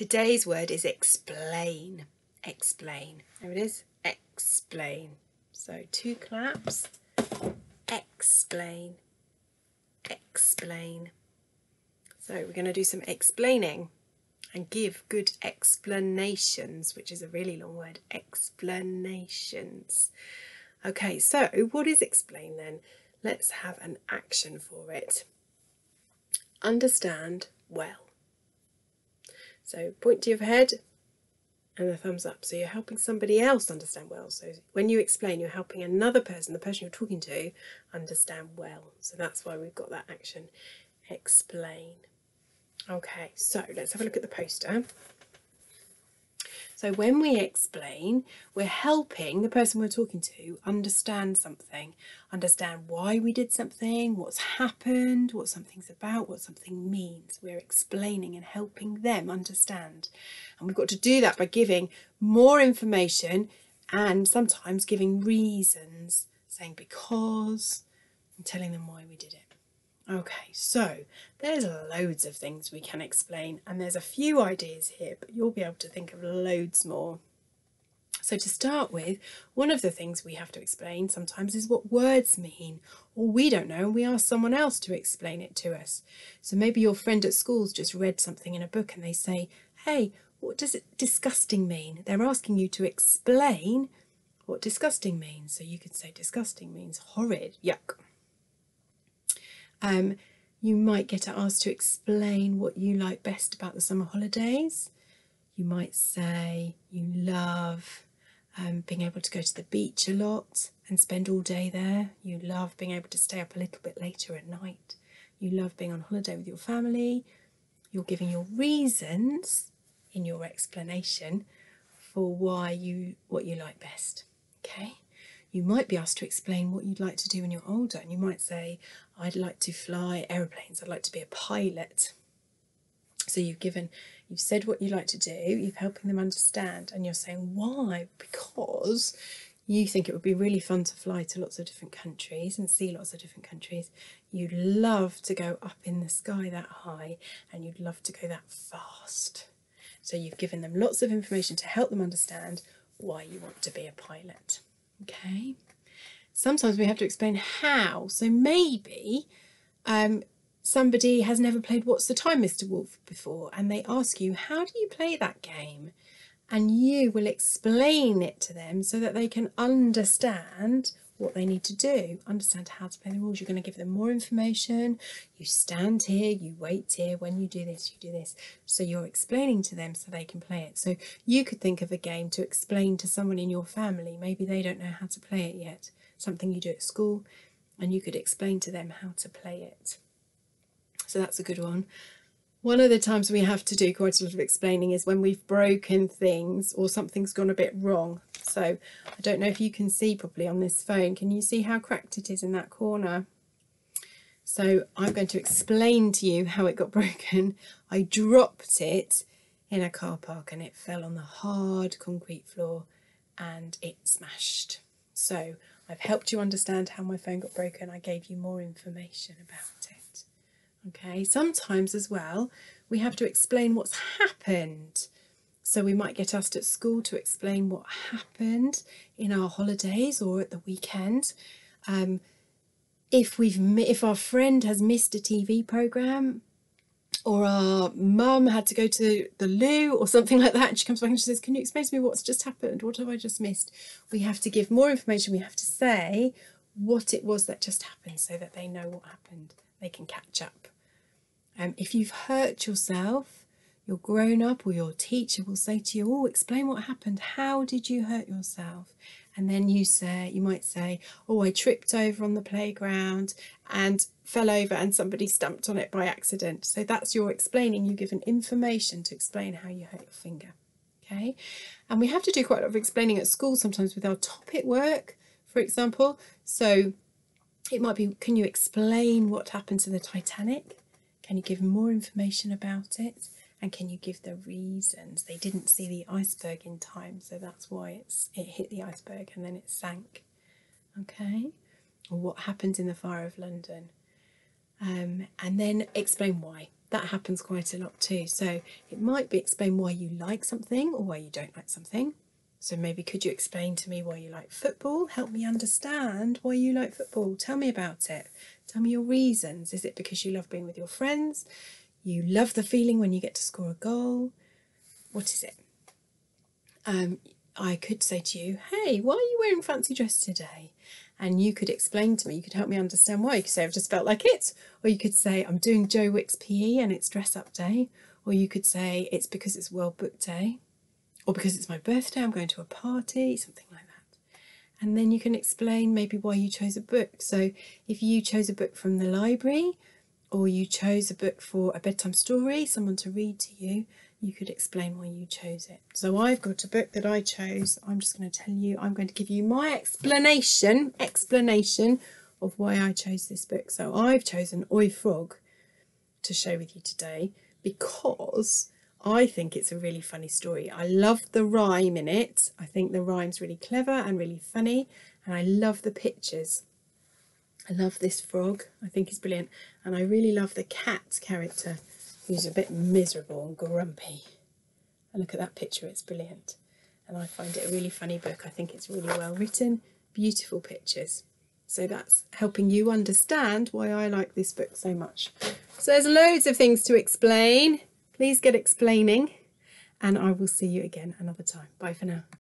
Today's word is explain. Explain. There it is. Explain. So two claps. Explain. Explain. So we're going to do some explaining and give good explanations, which is a really long word. Explanations. Okay, so what is explain then? Let's have an action for it. Understand well. So point to your head and the thumbs up. So you're helping somebody else understand well. So when you explain, you're helping another person, the person you're talking to, understand well. So that's why we've got that action. Explain. Okay, so let's have a look at the poster. So when we explain, we're helping the person we're talking to understand something, understand why we did something, what's happened, what something's about, what something means. We're explaining and helping them understand. And we've got to do that by giving more information and sometimes giving reasons, saying because, and telling them why we did it. Okay, so there's loads of things we can explain, and there's a few ideas here, but you'll be able to think of loads more. So, to start with, one of the things we have to explain sometimes is what words mean, or we don't know, and we ask someone else to explain it to us. So, maybe your friend at school's just read something in a book and they say, Hey, what does it disgusting mean? They're asking you to explain what disgusting means. So, you could say disgusting means horrid, yuck. Um, you might get asked to explain what you like best about the summer holidays. You might say you love um, being able to go to the beach a lot and spend all day there. You love being able to stay up a little bit later at night. You love being on holiday with your family. You're giving your reasons in your explanation for why you what you like best. Okay? You might be asked to explain what you'd like to do when you're older. And you might say, I'd like to fly aeroplanes, I'd like to be a pilot. So you've given, you've said what you like to do, you've helping them understand, and you're saying why? Because you think it would be really fun to fly to lots of different countries and see lots of different countries. You'd love to go up in the sky that high, and you'd love to go that fast. So you've given them lots of information to help them understand why you want to be a pilot. Okay. Sometimes we have to explain how. So maybe um, somebody has never played What's the Time, Mr. Wolf before, and they ask you, How do you play that game? And you will explain it to them so that they can understand what they need to do, understand how to play the rules. You're going to give them more information. You stand here, you wait here. When you do this, you do this. So you're explaining to them so they can play it. So you could think of a game to explain to someone in your family. Maybe they don't know how to play it yet. Something you do at school, and you could explain to them how to play it. So that's a good one. One of the times we have to do quite a lot of explaining is when we've broken things or something's gone a bit wrong. So I don't know if you can see properly on this phone. Can you see how cracked it is in that corner? So I'm going to explain to you how it got broken. I dropped it in a car park and it fell on the hard concrete floor and it smashed. So I've helped you understand how my phone got broken. I gave you more information about it. Okay, sometimes as well, we have to explain what's happened. So we might get asked at school to explain what happened in our holidays or at the weekend. Um, if we've if our friend has missed a TV program, or our mum had to go to the loo or something like that, and she comes back and she says, "Can you explain to me what's just happened? What have I just missed?" We have to give more information. We have to say what it was that just happened, so that they know what happened. They can catch up. Um, if you've hurt yourself, your grown up or your teacher will say to you, Oh, explain what happened. How did you hurt yourself? And then you say, you might say, Oh, I tripped over on the playground and fell over and somebody stamped on it by accident. So that's your explaining. You give an information to explain how you hurt your finger. Okay. And we have to do quite a lot of explaining at school sometimes with our topic work, for example. So it might be, can you explain what happened to the Titanic? Can you give more information about it? And can you give the reasons? They didn't see the iceberg in time, so that's why it's it hit the iceberg and then it sank. Okay? Or what happened in the fire of London. Um, and then explain why. that happens quite a lot too. So it might be explain why you like something or why you don't like something. So maybe could you explain to me why you like football? Help me understand why you like football. Tell me about it. Tell me your reasons. Is it because you love being with your friends? You love the feeling when you get to score a goal? What is it? Um, I could say to you, hey, why are you wearing fancy dress today? And you could explain to me, you could help me understand why. You could say, I've just felt like it. Or you could say, I'm doing Joe Wicks PE and it's dress up day. Or you could say, it's because it's World Book Day. Or because it's my birthday, I'm going to a party, something like that. And then you can explain maybe why you chose a book. So if you chose a book from the library, or you chose a book for a bedtime story, someone to read to you, you could explain why you chose it. So I've got a book that I chose. I'm just going to tell you, I'm going to give you my explanation, explanation of why I chose this book. So I've chosen Oi Frog to share with you today because I think it's a really funny story. I love the rhyme in it. I think the rhyme's really clever and really funny, and I love the pictures. I love this frog. I think he's brilliant, and I really love the cat character who's a bit miserable and grumpy. And look at that picture, it's brilliant. And I find it a really funny book. I think it's really well written, beautiful pictures. So that's helping you understand why I like this book so much. So there's loads of things to explain. Please get explaining, and I will see you again another time. Bye for now.